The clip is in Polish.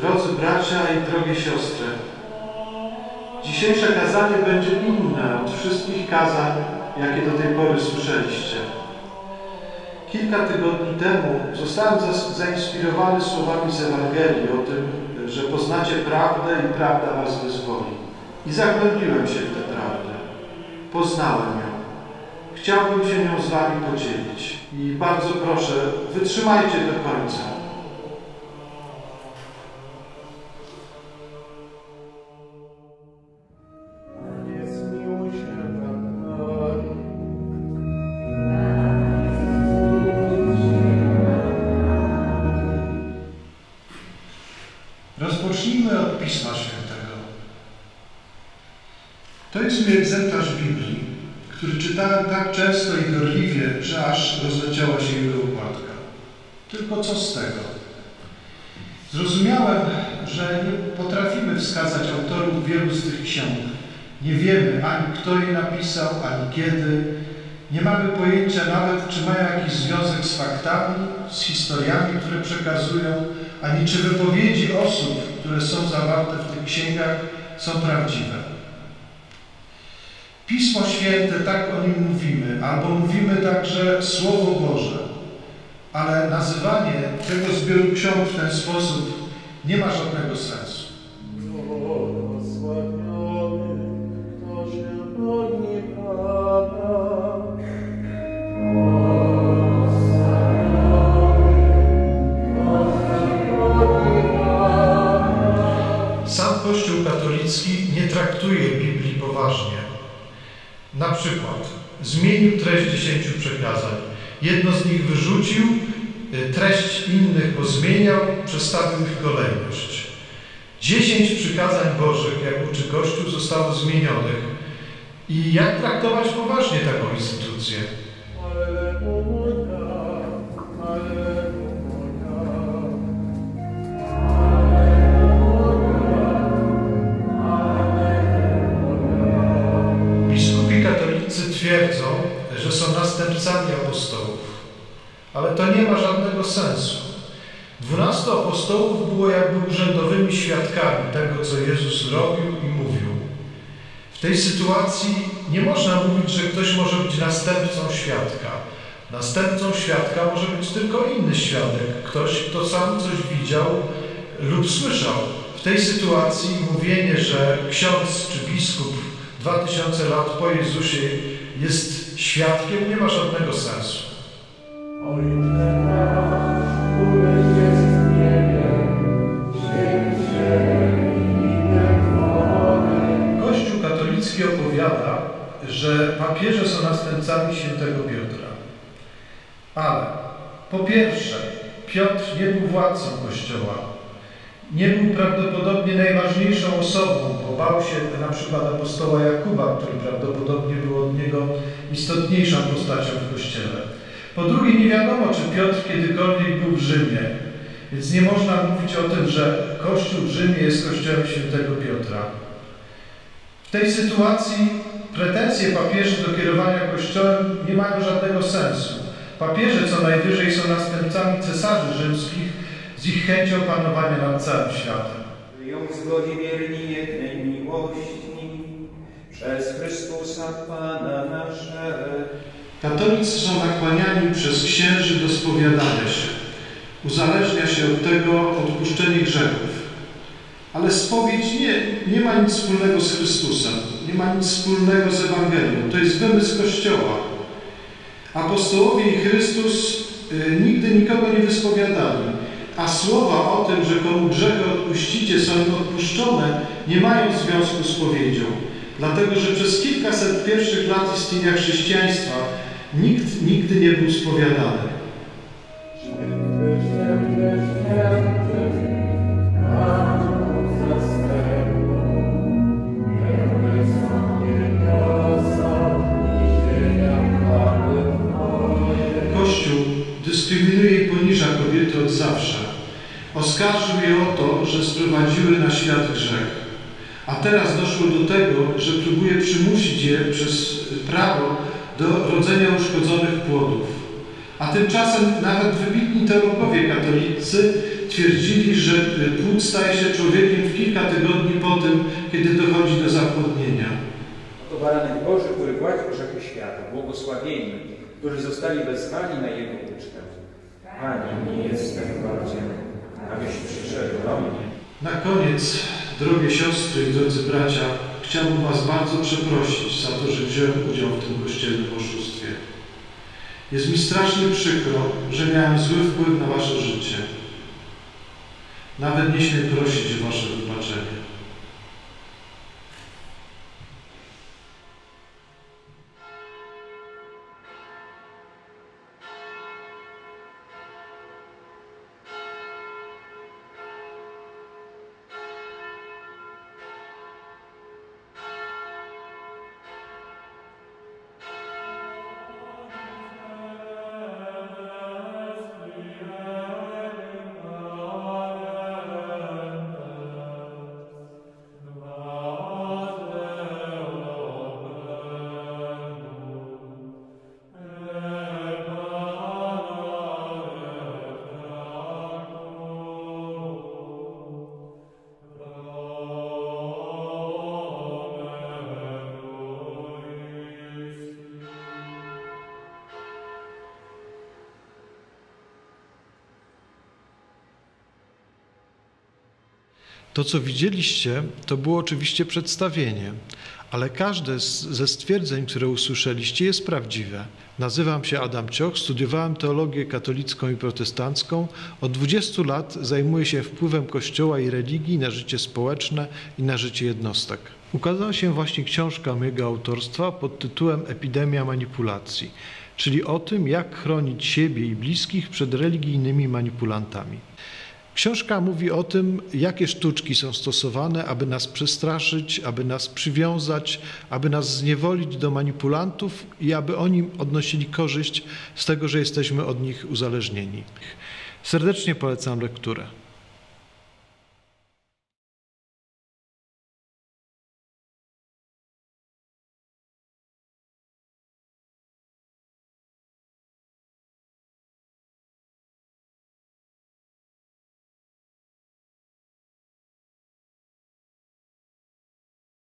drodzy bracia i drogie siostry, dzisiejsze kazanie będzie inne od wszystkich kazań, jakie do tej pory słyszeliście. Kilka tygodni temu zostałem zainspirowany słowami z Ewangelii o tym, że poznacie prawdę i prawda was wyzwoli. I zagłębiłem się w tę prawdę. Poznałem ją. Chciałbym się nią z wami podzielić. I bardzo proszę, wytrzymajcie do końca. Rozpocznijmy od Pisma Świętego. To jest mi egzemplarz Biblii, który czytałem tak często i gorliwie, że aż rozleciała się jego układka. Tylko co z tego? Zrozumiałem, że nie potrafimy wskazać autorów wielu z tych ksiąg. Nie wiemy ani kto je napisał, ani kiedy. Nie mamy pojęcia nawet, czy mają jakiś związek z faktami, z historiami, które przekazują, ani czy wypowiedzi osób, które są zawarte w tych księgach, są prawdziwe. Pismo Święte, tak o nim mówimy, albo mówimy także Słowo Boże, ale nazywanie tego zbioru ksiąg w ten sposób nie ma żadnego sensu. Przykład zmienił treść dziesięciu przekazań. Jedno z nich wyrzucił, y, treść innych pozmieniał, przestawił ich kolejność. Dziesięć przykazań Bożych, jak uczy Kościół, zostało zmienionych. I jak traktować poważnie taką instytucję? Ale to nie ma żadnego sensu. Dwunastu apostołów było jakby urzędowymi świadkami tego, co Jezus robił i mówił. W tej sytuacji nie można mówić, że ktoś może być następcą świadka. Następcą świadka może być tylko inny świadek, ktoś, kto sam coś widział lub słyszał. W tej sytuacji mówienie, że ksiądz czy biskup 2000 lat po Jezusie jest świadkiem, nie ma żadnego sensu. Kościół katolicki opowiada, że papieże są następcami świętego Piotra. Ale po pierwsze, Piotr nie był władcą Kościoła. Nie był prawdopodobnie najważniejszą osobą, bo bał się na przykład apostoła Jakuba, który prawdopodobnie był od niego istotniejszą postacią w Kościele. Po drugie, nie wiadomo, czy Piotr kiedykolwiek był w Rzymie, więc nie można mówić o tym, że Kościół w Rzymie jest Kościołem świętego Piotra. W tej sytuacji pretensje papieży do kierowania Kościołem nie mają żadnego sensu. Papieże co najwyżej są następcami cesarzy rzymskich z ich chęcią panowania nad całym światem. Żyją w wierni jednej miłości przez Chrystusa Pana naszego. Katolicy są nakłaniani przez księży do spowiadania się. Uzależnia się od tego odpuszczenie grzechów. Ale spowiedź nie, nie ma nic wspólnego z Chrystusem, nie ma nic wspólnego z Ewangelią. To jest wymysł Kościoła. Apostołowie i Chrystus y, nigdy nikogo nie wyspowiadali, a słowa o tym, że komu grzechy odpuścicie, są im odpuszczone, nie mają związku z spowiedzią. Dlatego, że przez kilkaset pierwszych lat istnienia chrześcijaństwa nigdy nie był spowiadany. Kościół dyskryminuje i poniża kobiety od zawsze. Oskarżył je o to, że sprowadziły na świat grzech. A teraz doszło do tego, że próbuje przymusić je przez prawo do rodzenia uszkodzonych płodów. A tymczasem nawet wybitni teologowie katolicy twierdzili, że płód Bóg staje się człowiekiem w kilka tygodni po tym, kiedy dochodzi do zapłodnienia. Oto baranek Boży, który gładzi grzechy świata, błogosławieni, którzy zostali wezwani na Jego ucztę. Panie, nie jestem godzien, abyś przyszedł do mnie. Na koniec, drogie siostry i drodzy bracia, chciałbym Was bardzo przeprosić za to, że wziąłem udział w tym kościelnym oszustwie. Jest mi strasznie przykro, że miałem zły wpływ na Wasze życie. Nawet nie śmiem prosić o Wasze wybaczenie. To, co widzieliście, to było oczywiście przedstawienie, ale każde z, ze stwierdzeń, które usłyszeliście, jest prawdziwe. Nazywam się Adam Cioch, studiowałem teologię katolicką i protestancką. Od 20 lat zajmuję się wpływem Kościoła i religii na życie społeczne i na życie jednostek. Ukazała się właśnie książka mojego autorstwa pod tytułem Epidemia manipulacji, czyli o tym, jak chronić siebie i bliskich przed religijnymi manipulantami. Książka mówi o tym, jakie sztuczki są stosowane, aby nas przestraszyć, aby nas przywiązać, aby nas zniewolić do manipulantów i aby oni odnosili korzyść z tego, że jesteśmy od nich uzależnieni. Serdecznie polecam lekturę.